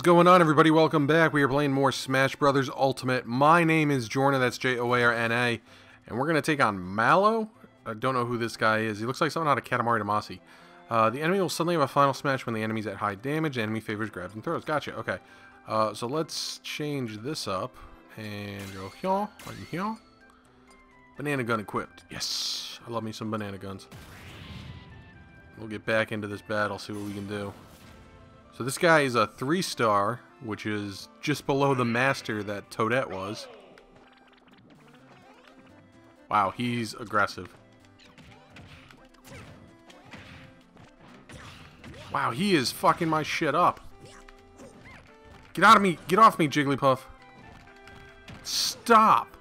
is going on, everybody? Welcome back. We are playing more Smash Brothers Ultimate. My name is Joarna, that's J-O-A-R-N-A, and we're going to take on Mallow. I don't know who this guy is. He looks like someone out of Katamari Damacy. Uh, the enemy will suddenly have a final smash when the enemy's at high damage. Enemy favors grabs and throws. Gotcha, okay. Uh, so let's change this up, and go here, and here. Banana gun equipped. Yes! I love me some banana guns. We'll get back into this battle, see what we can do. So this guy is a three star, which is just below the master that Toadette was. Wow, he's aggressive. Wow, he is fucking my shit up. Get out of me. Get off me, Jigglypuff. Stop.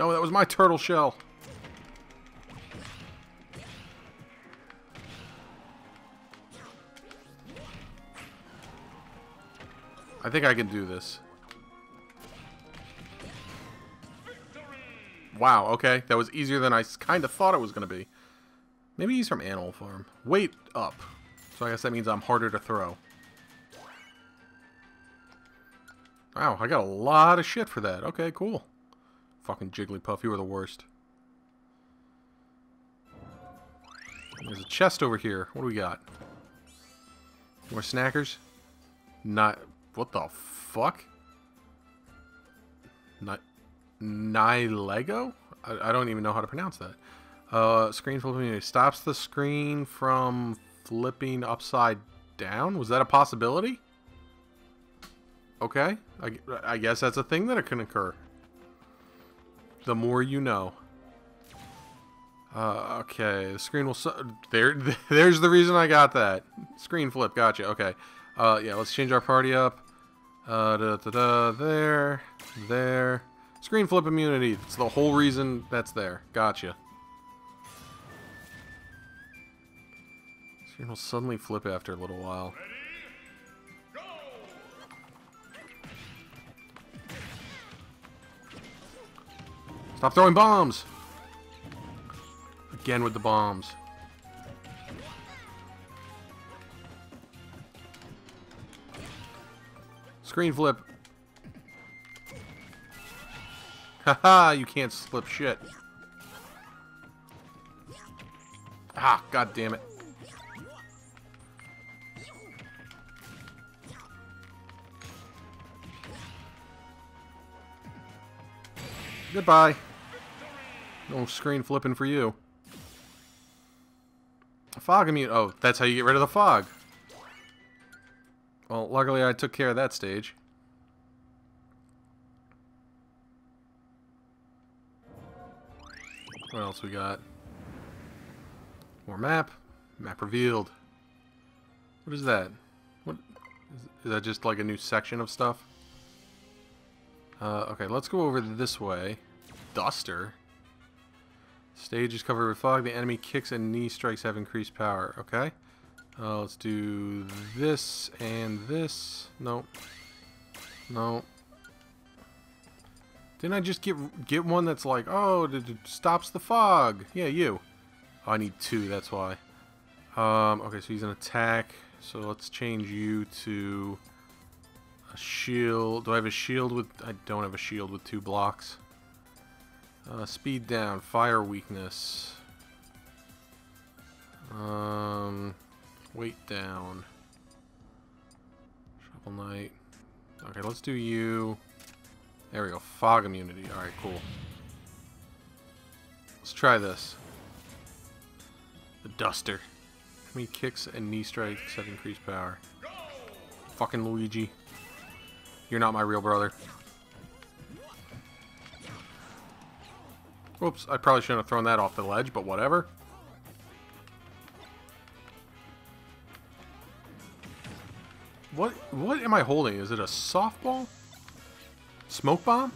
No, that was my turtle shell. I think I can do this. Wow, okay. That was easier than I kind of thought it was going to be. Maybe he's from Animal Farm. Weight up. So I guess that means I'm harder to throw. Wow, I got a lot of shit for that. Okay, cool. Fucking Jigglypuff, you were the worst. There's a chest over here. What do we got? More snackers? Not... What the fuck? Not... Nylego? I, I don't even know how to pronounce that. Uh, screen flipping stops the screen from flipping upside down? Was that a possibility? Okay. I, I guess that's a thing that it can occur. The more you know. Uh, okay, the screen will... there, there's the reason I got that. Screen flip, gotcha, okay. Uh, yeah, let's change our party up. Uh, da, da, da, there, there. Screen flip immunity. It's the whole reason that's there. Gotcha. Screen will suddenly flip after a little while. Stop throwing bombs! Again with the bombs. Screen flip. Haha, you can't slip shit. Ah, god damn it. Goodbye. No screen flipping for you. Fog immune. Oh, that's how you get rid of the fog. Well, luckily I took care of that stage. What else we got? More map. Map revealed. What is that? What is, that just like a new section of stuff? Uh, okay, let's go over this way. Duster. Stage is covered with fog. The enemy kicks and knee strikes have increased power. Okay. Uh, let's do this and this. Nope. No. Didn't I just get get one that's like, oh, it stops the fog? Yeah, you. Oh, I need two, that's why. Um, okay, so he's an attack. So let's change you to a shield. Do I have a shield with... I don't have a shield with two blocks. Uh, speed down, fire weakness. Um, weight down. Shovel Knight. Okay, let's do you. There we go. Fog immunity. Alright, cool. Let's try this. The Duster. How many kicks and knee strikes have increased power? Fucking Luigi. You're not my real brother. Oops, I probably shouldn't have thrown that off the ledge, but whatever. What what am I holding? Is it a softball? Smoke bomb?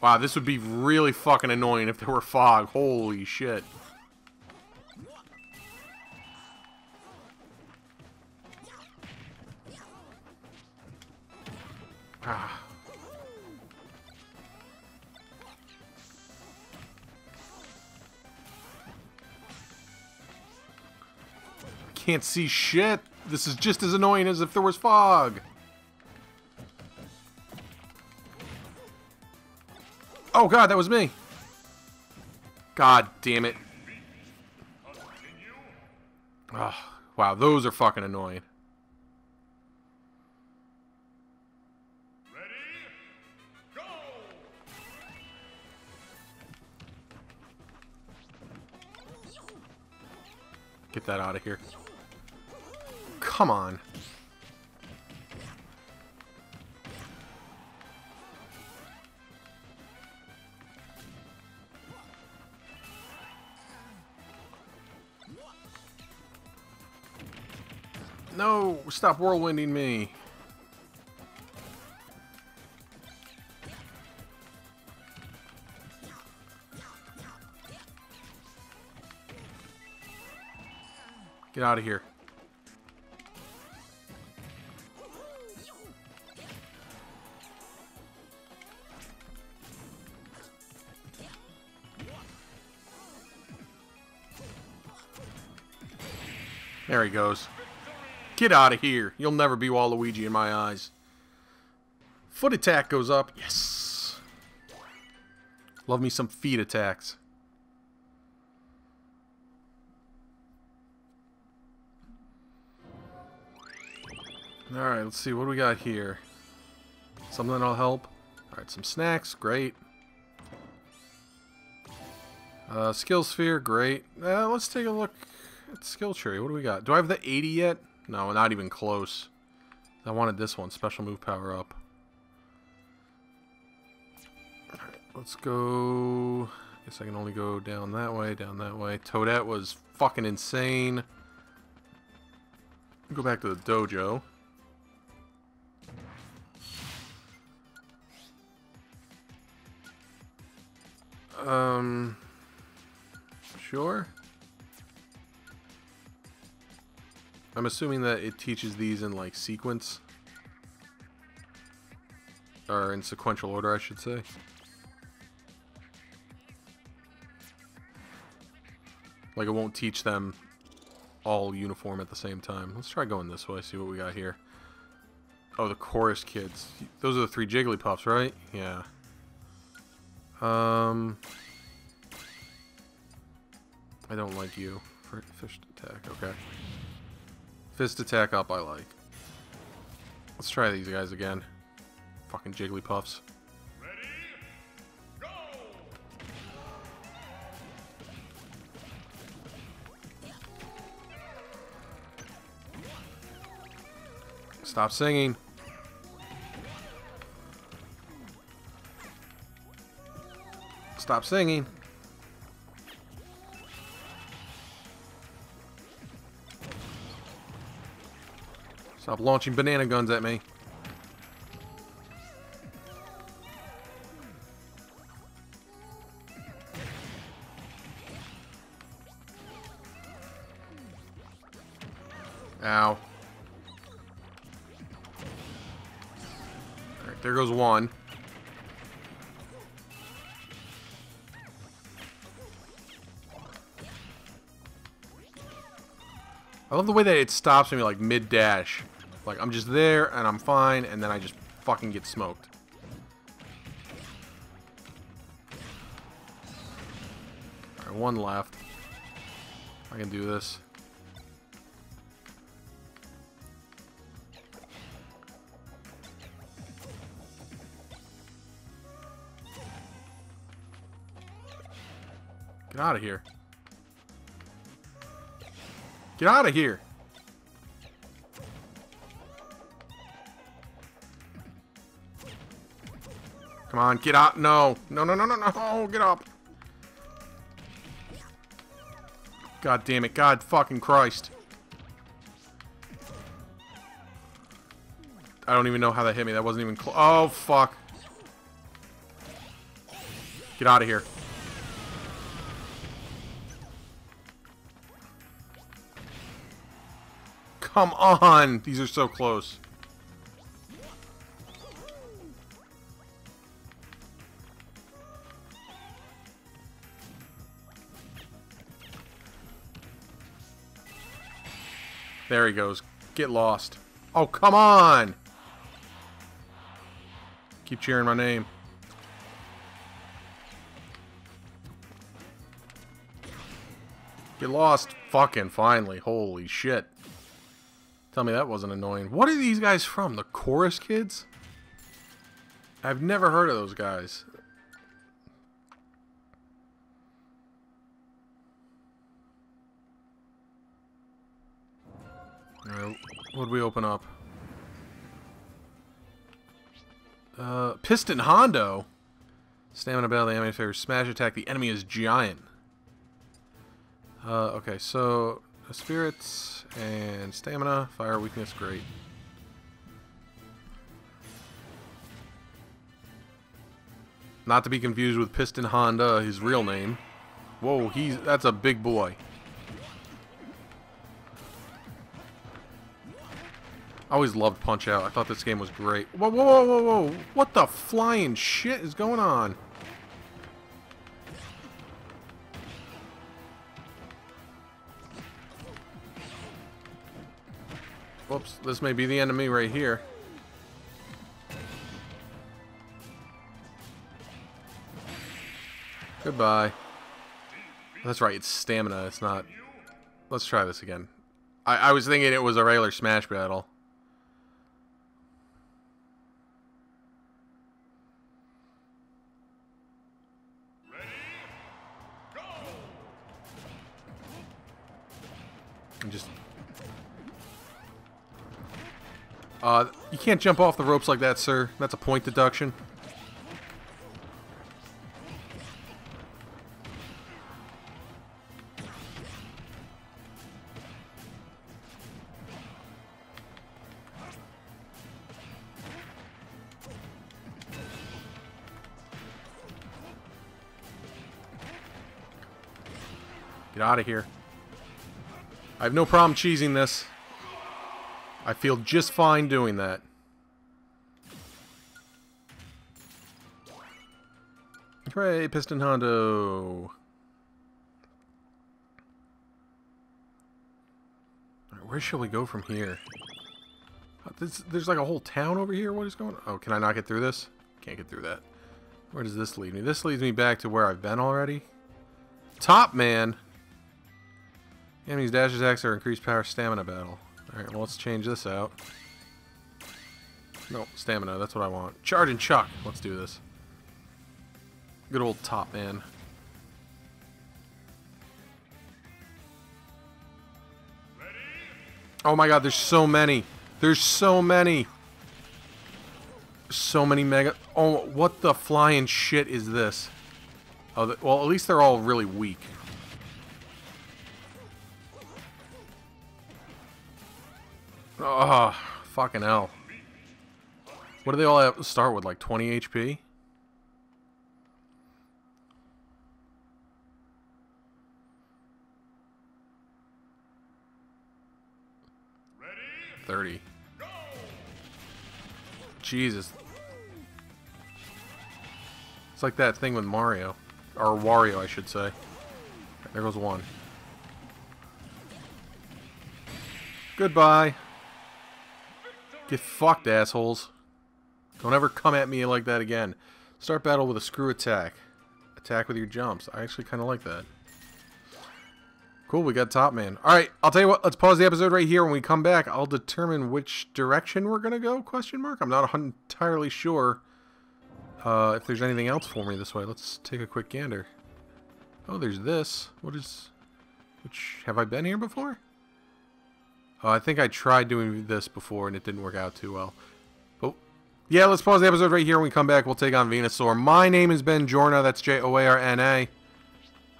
Wow, this would be really fucking annoying if there were fog. Holy shit. Ah. Can't see shit. This is just as annoying as if there was fog. Oh god, that was me. God damn it. Oh, wow, those are fucking annoying. Get that out of here. Come on. No! Stop whirlwinding me! Get out of here. There he goes. Get out of here. You'll never be Waluigi in my eyes. Foot attack goes up. Yes. Love me some feet attacks. Alright, let's see. What do we got here? Something that'll help. Alright, some snacks. Great. Uh, skill sphere. Great. Uh, let's take a look at skill tree. What do we got? Do I have the 80 yet? No, not even close. I wanted this one. Special move power up. Alright, let's go... Guess I can only go down that way, down that way. Toadette was fucking insane. Go back to the dojo. Um, sure. I'm assuming that it teaches these in like sequence. Or in sequential order, I should say. Like it won't teach them all uniform at the same time. Let's try going this way, see what we got here. Oh, the chorus kids. Those are the three Jigglypuffs, right? Yeah. Um, I don't like you. for Fist attack, okay. Fist attack up, I like. Let's try these guys again. Fucking Jigglypuffs. Stop singing. Stop singing. Stop launching banana guns at me. Ow. Alright, there goes one. I love the way that it stops me like mid-dash. Like, I'm just there, and I'm fine, and then I just fucking get smoked. Alright, one left. I can do this. Get out of here. Get out of here. On, get out. No. No, no, no, no, no. Get up. God damn it. God fucking Christ. I don't even know how that hit me. That wasn't even close. Oh, fuck. Get out of here. Come on! These are so close. There he goes. Get lost. Oh, come on! Keep cheering my name. Get lost. Fucking finally. Holy shit. Tell me that wasn't annoying. What are these guys from? The Chorus Kids? I've never heard of those guys. Alright, what did we open up? Uh, Piston Hondo. Stamina battle, the enemy favors smash attack. The enemy is giant. Uh, okay, so spirits and stamina, fire weakness, great. Not to be confused with Piston Honda, his real name. Whoa, he's that's a big boy. I always loved Punch Out. I thought this game was great. Whoa, whoa, whoa, whoa, whoa. What the flying shit is going on? Whoops, this may be the enemy right here. Goodbye. That's right, it's stamina, it's not... Let's try this again. I, I was thinking it was a regular Smash battle. Uh, you can't jump off the ropes like that, sir. That's a point deduction. Get out of here. I have no problem cheesing this. I feel just fine doing that. Hooray, Piston Hondo. Right, where shall we go from here? Uh, this, there's like a whole town over here. What is going on? Oh, can I not get through this? Can't get through that. Where does this lead me? This leads me back to where I've been already. Top man. Enemies dash attacks are increased power stamina battle. Alright, well let's change this out. No, stamina, that's what I want. Charge and chuck! Let's do this. Good old top man. Oh my god, there's so many! There's so many! So many mega... Oh, what the flying shit is this? Oh, well, at least they're all really weak. Oh, fucking hell. What do they all have to start with? Like 20 HP? Thirty. Jesus. It's like that thing with Mario. Or Wario, I should say. There goes one. Goodbye. Get fucked, assholes. Don't ever come at me like that again. Start battle with a screw attack. Attack with your jumps. I actually kind of like that. Cool, we got Top Man. Alright, I'll tell you what, let's pause the episode right here. When we come back, I'll determine which direction we're going to go, question mark. I'm not entirely sure uh, if there's anything else for me this way. Let's take a quick gander. Oh, there's this. What is... Which... Have I been here before? Uh, I think I tried doing this before and it didn't work out too well. But yeah, let's pause the episode right here. When we come back, we'll take on Venusaur. My name is Ben Joarna. That's J-O-A-R-N-A.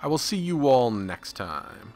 I will see you all next time.